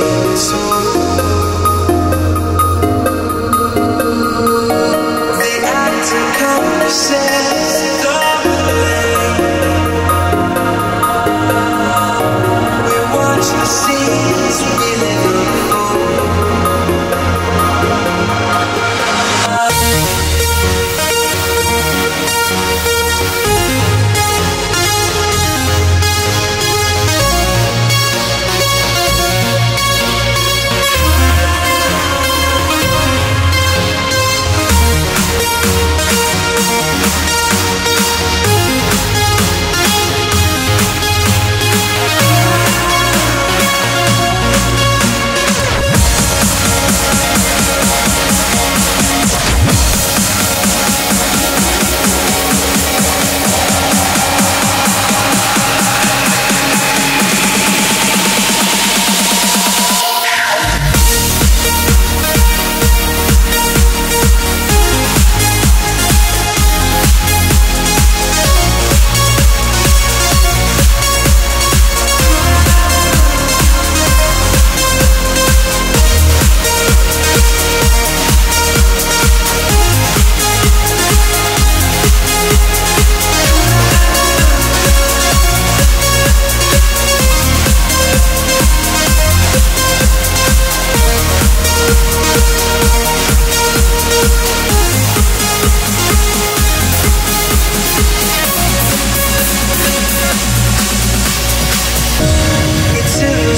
feel so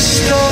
story